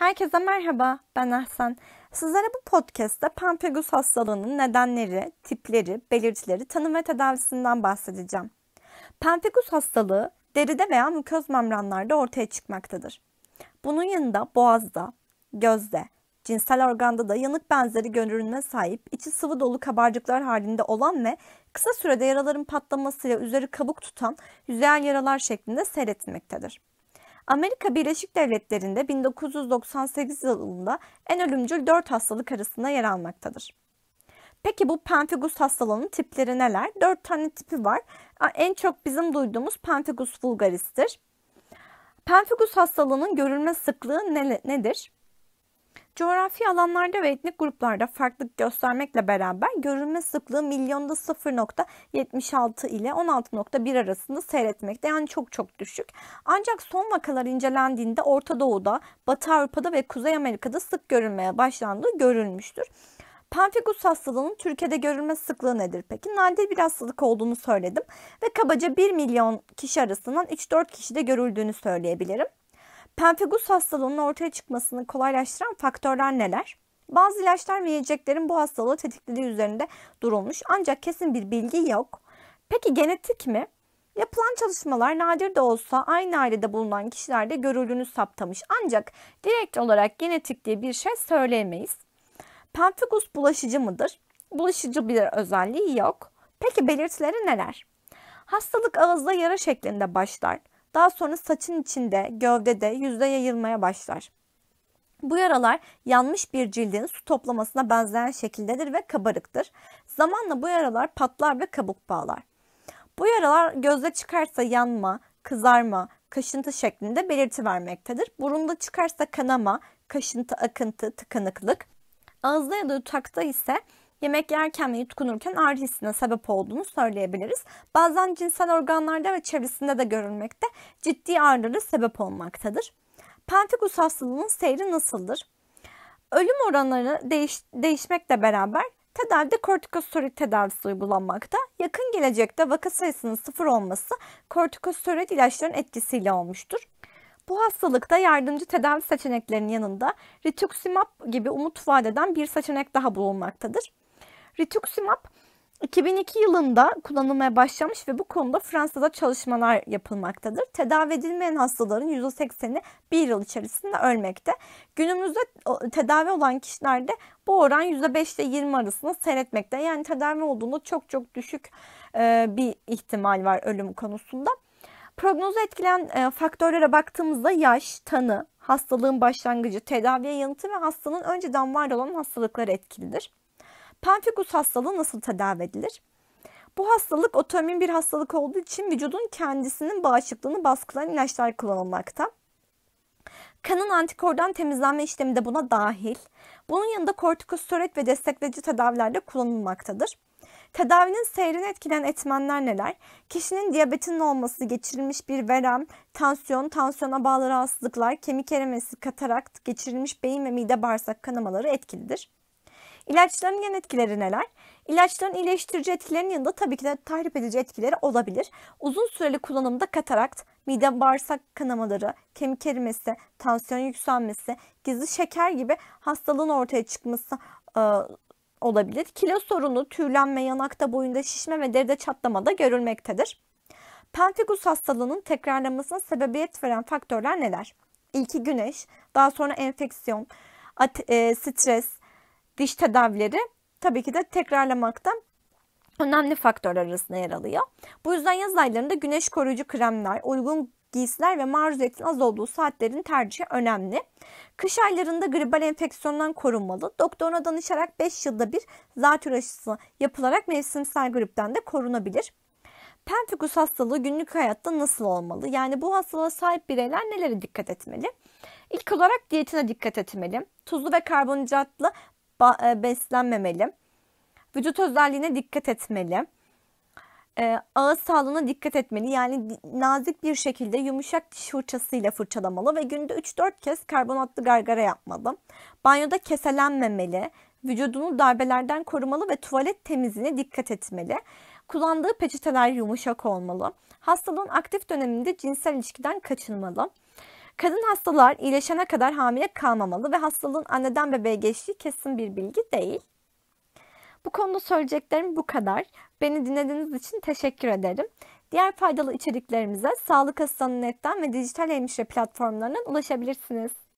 Herkese merhaba, ben Ahsen. Sizlere bu podcast'te pemphigus hastalığının nedenleri, tipleri, belirtileri, tanım ve tedavisinden bahsedeceğim. Pemphigus hastalığı deride veya muköz membranlarda ortaya çıkmaktadır. Bunun yanında boğazda, gözde, cinsel organda da yanık benzeri görünüme sahip, içi sıvı dolu kabarcıklar halinde olan ve kısa sürede yaraların patlamasıyla üzeri kabuk tutan yüzeyel yaralar şeklinde seyretilmektedir. Amerika Birleşik Devletleri'nde 1998 yılında en ölümcül 4 hastalık arasında yer almaktadır. Peki bu pemphigus hastalığının tipleri neler? 4 tane tipi var. En çok bizim duyduğumuz pemphigus vulgaris'tir. Pemphigus hastalığının görülme sıklığı ne, nedir? Coğrafi alanlarda ve etnik gruplarda farklılık göstermekle beraber görülme sıklığı milyonda 0.76 ile 16.1 arasında seyretmekte. Yani çok çok düşük. Ancak son vakalar incelendiğinde Orta Doğu'da, Batı Avrupa'da ve Kuzey Amerika'da sık görülmeye başlandığı görülmüştür. Pemphigus hastalığının Türkiye'de görülme sıklığı nedir peki? Nadir bir hastalık olduğunu söyledim ve kabaca 1 milyon kişi arasından 3-4 kişide görüldüğünü söyleyebilirim. Pemphigus hastalığının ortaya çıkmasını kolaylaştıran faktörler neler? Bazı ilaçlar ve yiyeceklerin bu hastalığı tetiklediği üzerinde durulmuş ancak kesin bir bilgi yok. Peki genetik mi? Yapılan çalışmalar nadir de olsa aynı ailede bulunan kişilerde görüldüğünü saptamış ancak direkt olarak genetik diye bir şey söyleyemeyiz. Pemphigus bulaşıcı mıdır? Bulaşıcı bir özelliği yok. Peki belirtileri neler? Hastalık ağızda yara şeklinde başlar. Daha sonra saçın içinde, gövdede, yüzde yayılmaya başlar. Bu yaralar yanmış bir cildin su toplamasına benzeyen şekildedir ve kabarıktır. Zamanla bu yaralar patlar ve kabuk bağlar. Bu yaralar gözde çıkarsa yanma, kızarma, kaşıntı şeklinde belirti vermektedir. Burunda çıkarsa kanama, kaşıntı, akıntı, tıkanıklık. Ağızda ya da yutakta ise yemek yerken ve yutkunurken ağrı hissine sebep olduğunu söyleyebiliriz. Bazen cinsel organlarda ve çevresinde de görülmekte ciddi ağrılara sebep olmaktadır. Pemphigus hastalığının seyri nasıldır? Ölüm oranları değiş, değişmekle beraber tedavide kortikosteroid tedavisi uygulanmakta. Yakın gelecekte vaka sayısının sıfır olması kortikosteroid ilaçların etkisiyle olmuştur. Bu hastalıkta yardımcı tedavi seçeneklerinin yanında rituximab gibi umut vadeden bir seçenek daha bulunmaktadır. Rituximab 2002 yılında kullanılmaya başlamış ve bu konuda Fransa'da çalışmalar yapılmaktadır. Tedavi edilmeyen hastaların %80'i bir yıl içerisinde ölmekte. Günümüzde tedavi olan kişilerde bu oran %5 ile 20 arasında seyretmekte. Yani tedavi olduğunda çok çok düşük bir ihtimal var ölüm konusunda. Prognozu etkileyen faktörlere baktığımızda yaş, tanı, hastalığın başlangıcı, tedaviye yanıtı ve hastanın önceden var olan hastalıkları etkilidir. Pemphigus hastalığı nasıl tedavi edilir? Bu hastalık otoimmün bir hastalık olduğu için vücudun kendisinin bağışıklığını baskılayan ilaçlar kullanılmakta. Kanın antikordan temizlenme işlemi de buna dahil. Bunun yanında kortikosteroid ve destekleyici tedaviler de kullanılmaktadır. Tedavinin seyrini etkileyen etmenler neler? Kişinin diyabetinin olması, geçirilmiş bir verem, tansiyon, tansiyona bağlı rahatsızlıklar, kemik erimesi, katarakt, geçirilmiş beyin ve mide bağırsak kanamaları etkilidir. İlaçların yan etkileri neler? İlaçların iyileştirici etkilerinin yanında tabii ki de tahrip edici etkileri olabilir. Uzun süreli kullanımda katarakt, mide bağırsak kanamaları, kemik erimesi, tansiyon yükselmesi, gizli şeker gibi hastalığın ortaya çıkması e, olabilir. Kilo sorunu, tüylenme, yanakta, boyunda şişme ve deride çatlama da görülmektedir. Pemphigus hastalığının tekrarlamasına sebebiyet veren faktörler neler? İlki güneş, daha sonra enfeksiyon, e, stres, diş tedavileri tabii ki de tekrarlamakta önemli faktörler arasında yer alıyor. Bu yüzden yaz aylarında güneş koruyucu kremler, uygun giysiler ve maruziyetin az olduğu saatlerin tercihi önemli. Kış aylarında gribal enfeksiyondan korunmalı. Doktoruna danışarak 5 yılda bir zatür aşısı yapılarak mevsimsel gripten de korunabilir. Pemphigus hastalığı günlük hayatta nasıl olmalı? Yani bu hastalığa sahip bireyler nelere dikkat etmeli? İlk olarak diyetine dikkat etmeli. Tuzlu ve karbonhidratlı beslenmemeli. Vücut özelliğine dikkat etmeli. E, ağız sağlığına dikkat etmeli. Yani nazik bir şekilde yumuşak diş fırçasıyla fırçalamalı ve günde 3-4 kez karbonatlı gargara yapmalı. Banyoda keselenmemeli. Vücudunu darbelerden korumalı ve tuvalet temizliğine dikkat etmeli. Kullandığı peçeteler yumuşak olmalı. Hastalığın aktif döneminde cinsel ilişkiden kaçınmalı. Kadın hastalar iyileşene kadar hamile kalmamalı ve hastalığın anneden bebeğe geçtiği kesin bir bilgi değil. Bu konuda söyleyeceklerim bu kadar. Beni dinlediğiniz için teşekkür ederim. Diğer faydalı içeriklerimize Sağlık Asistanı.net'ten ve dijital hemşire platformlarından ulaşabilirsiniz.